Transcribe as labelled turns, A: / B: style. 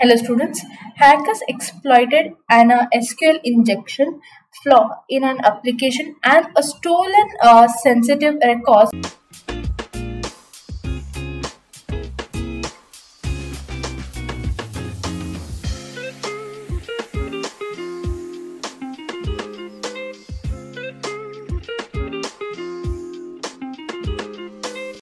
A: Hello students, hackers exploited an uh, SQL injection flaw in an application and a stolen uh, sensitive records